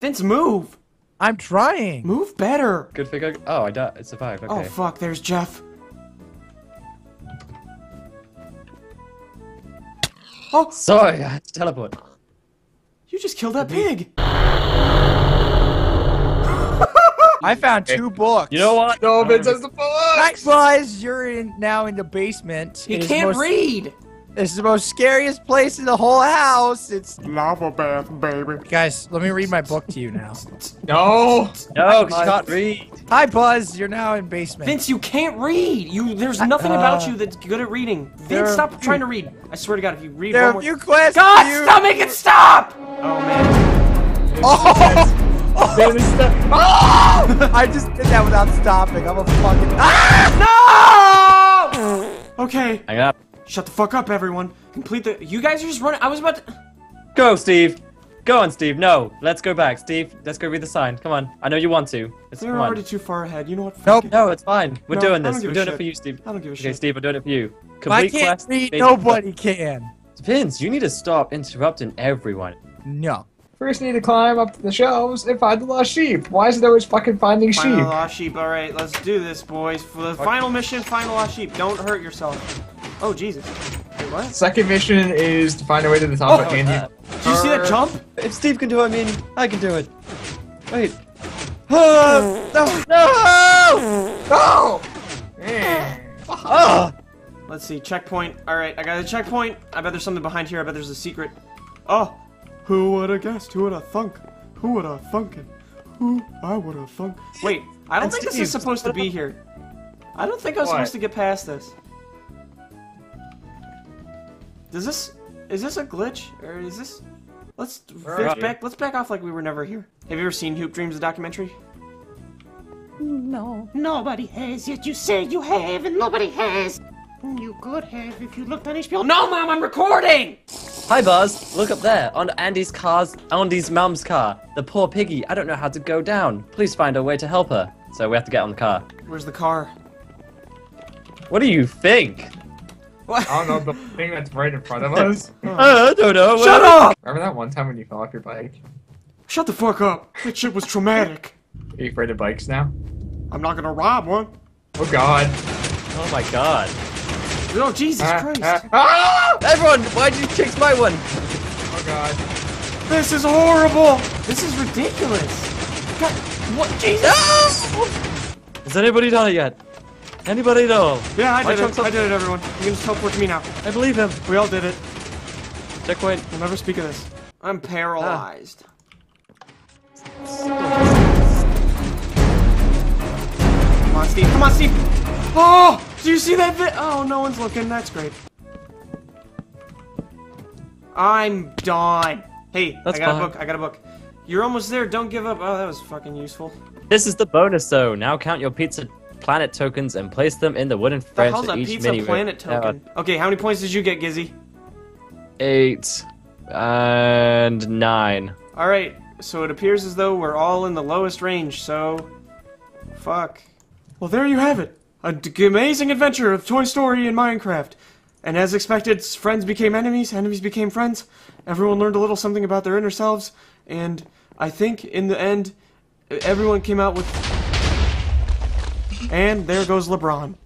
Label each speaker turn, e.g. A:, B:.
A: Vince, move!
B: I'm trying.
A: Move better!
C: Good figure. Oh, I died. I survived. Oh, okay.
A: Oh fuck, there's Jeff. Oh,
C: Sorry, I had to teleport.
A: you just killed that pig!
B: I found two books.
C: You know what?
D: No, Vince has the book.
B: Hi, Buzz. You're in now in the basement.
A: He
B: It is
A: can't
B: most-
A: read!
B: This is the most scariest place in the whole house. It's
D: Lava bath, baby.
B: guys. Let me read my book to you now.
D: No.
C: no, you can't read.
B: Hi, Buzz. You're now in basement.
A: Vince, you can't read! You there's nothing about
B: uh,
A: you that's good at reading.
B: there
A: Vince, stop
B: few-
A: trying to read. I swear to God, if you read
B: there
A: one
B: are
A: more
B: a few quests.
A: God,
B: you.
A: stop making stop! Oh man.
B: Oh!
D: Vince, stop-
B: I just did that without stopping. I'm a fucking. Ah!
A: No! Okay,
C: Hang up.
A: Shut the fuck up, everyone. Complete the. You guys are just running. I was about to.
C: Go, Steve. Go on, Steve. No, let's go back, Steve. Let's go read the sign. Come on. I know you want to. It's
A: We're already too far ahead. You know what? Fuck
B: Nope.
A: it.
C: No, it's fine. We're
A: No,
C: doing this. We're doing
A: shit.
C: it for you, Steve.
A: I don't give a
C: Okay,
A: shit.
C: Steve, we're doing it for you.
B: I
C: Complete
B: can't
C: quest.
B: read.
C: basic
B: Nobody can.
C: quest. Vince, you need to stop interrupting everyone.
B: No.
D: First, need to climb up to the shelves and find the lost sheep. Why is it always fucking finding
A: Find the lost sheep. All right, let's do this, boys. For the final mission, find the lost sheep. Don't hurt yourself. Oh Jesus. Wait, what?
D: Second mission is to find a way to the top
A: Oh,
D: of Andy.
C: uh,
A: Did you see that jump?
C: If Steve can do it, I mean, I can do it. Wait. Ah, no! No!
D: Oh! Eh.
C: Ah!
A: Let's see. Checkpoint. All right, I got a checkpoint. I bet there's something behind here. I bet there's a secret. Oh, who would have guessed? Who would have thunk? Who would have thunkin'? Who I would have thunk? Wait, I don't
C: And
A: think this is supposed to be here. I don't think I was
D: What?
A: supposed to get past this. Does this? Is this a glitch or is this? Let's
D: are
A: Vince,
D: you?
A: back. Let's back off like we were never here. Have you ever seen Hoop Dreams, the documentary?
E: No, nobody has, yet you say you have, and nobody has. You could have if you looked on HBO.
A: No, mom, I'm recording.
C: Hi, Buzz. Look up there on Andy's car's, Andy's mum's car. The poor piggy. I don't know how to go down. Please find a way to help her. So we have to get on the car.
A: Where's the car?
C: What do you think?
A: What?
D: I don't know, the thing that's right in front of us.
C: I don't know.
A: Shut up!
D: Remember that one time when you fell off your bike?
A: Shut the fuck up. That shit was traumatic.
D: Are you afraid of bikes now?
A: I'm not gonna rob one.
D: Oh god.
C: Oh my god.
A: Oh Jesus
D: Ah,
A: Christ!
D: ah, ah!
C: Everyone, why'd you chase my one?
D: Oh god.
A: This is horrible. This is ridiculous. God, what? Jesus!
C: Has anybody done it yet? Anybody know?
A: Yeah, I did
C: trunk's
A: it. I did it, everyone. You can just teleport to me now.
C: I believe him.
A: We all did it.
C: Checkpoint.
A: We'll never speak of this. I'm paralyzed. Come on, Steve. Come on, Steve. Oh! Do you see that bit? Oh, no one's looking. That's great. I'm done. Hey,
C: That's
A: I got
C: fine.
A: a book. I got a book. You're almost there. Don't give up. Oh, that was fucking useful.
C: This is the bonus though. Now count your pizza planet tokens and place them in the wooden
A: The
C: frames
A: hell's a
C: each
A: pizza
C: mini
A: planet token? Uh, okay, how many points did you get, Gizzy?
C: Eight and nine.
A: All right. So it appears as though we're all in the lowest range. So, fuck. Well, there you have it. A d- amazing adventure of Toy Story and Minecraft. And as expected, friends became enemies, enemies became friends. Everyone learned a little something about their inner selves, and I think in the end, everyone came out with. And there goes LeBron.